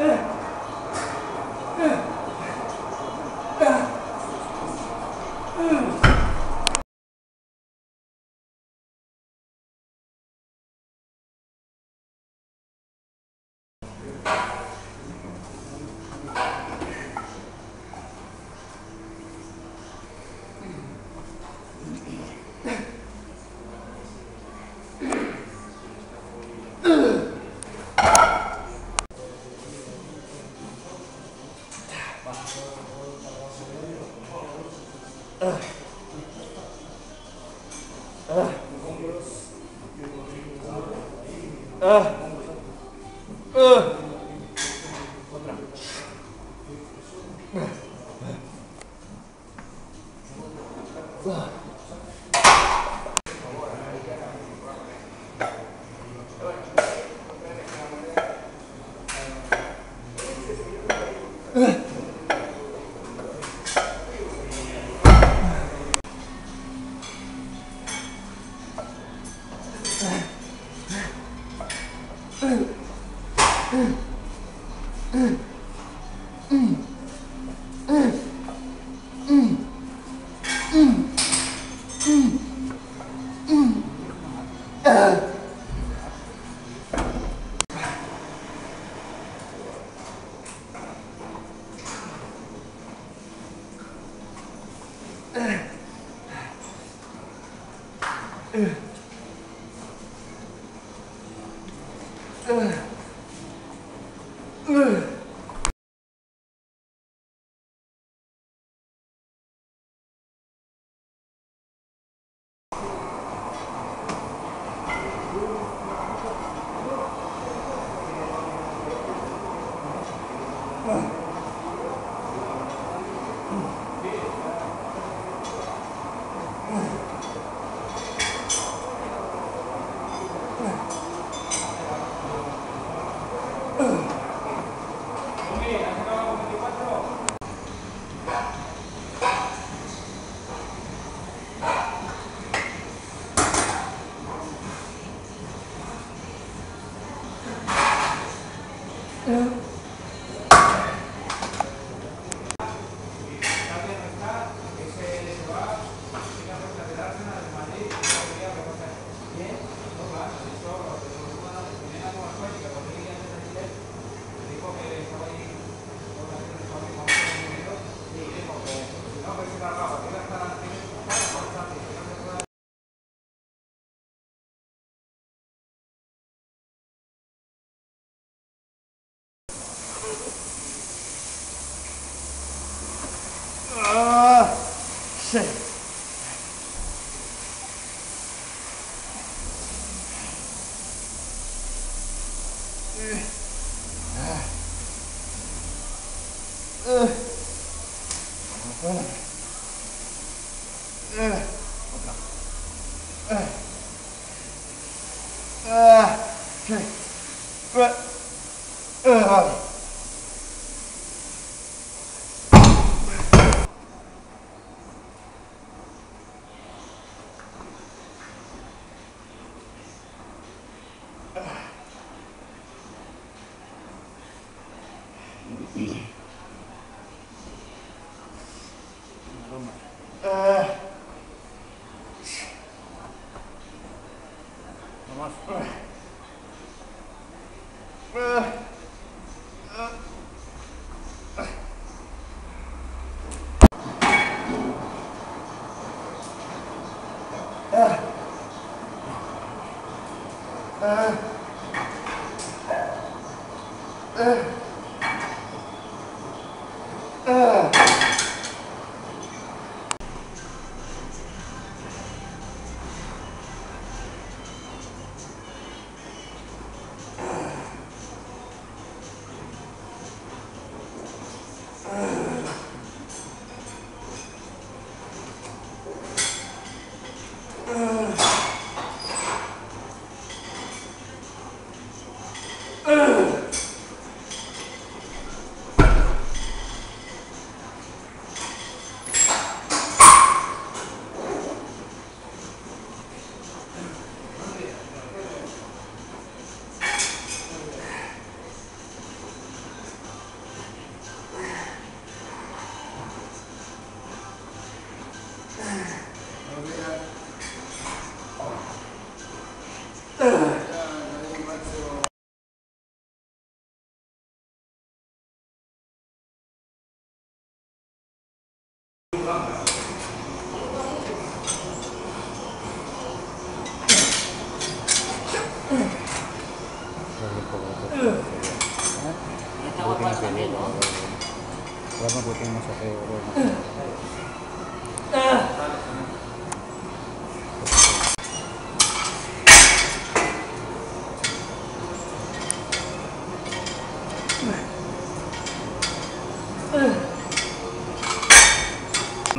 对 아, 어. うん。うん。うん。うん。うん。うん。うん。うん。うん。うん。ます。Ah.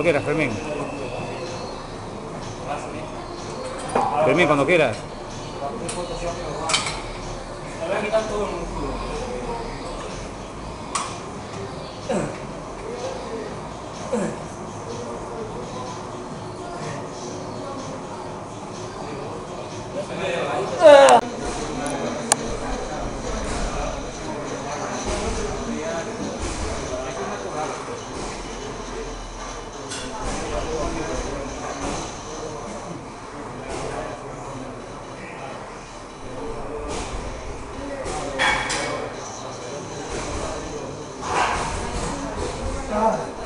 Cuando quieras, Fermín. Fermín, cuando quieras. Me voy a quitar todo el músculo. God.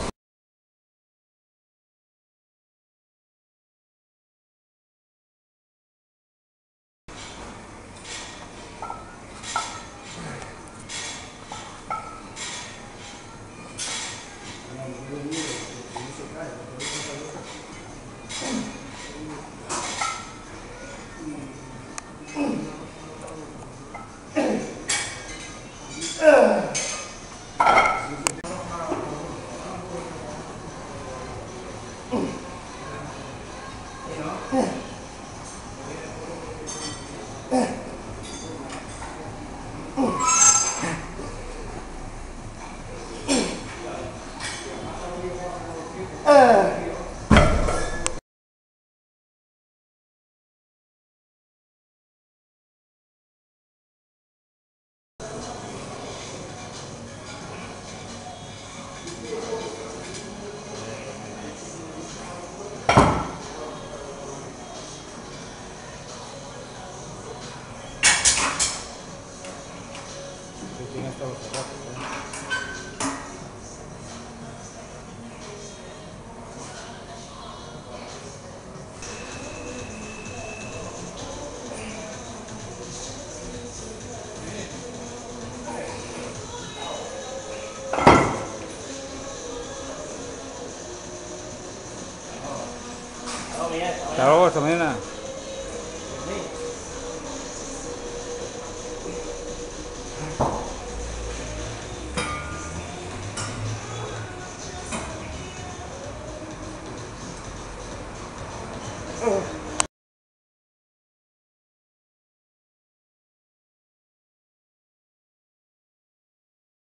Hasta luego, hasta mañana.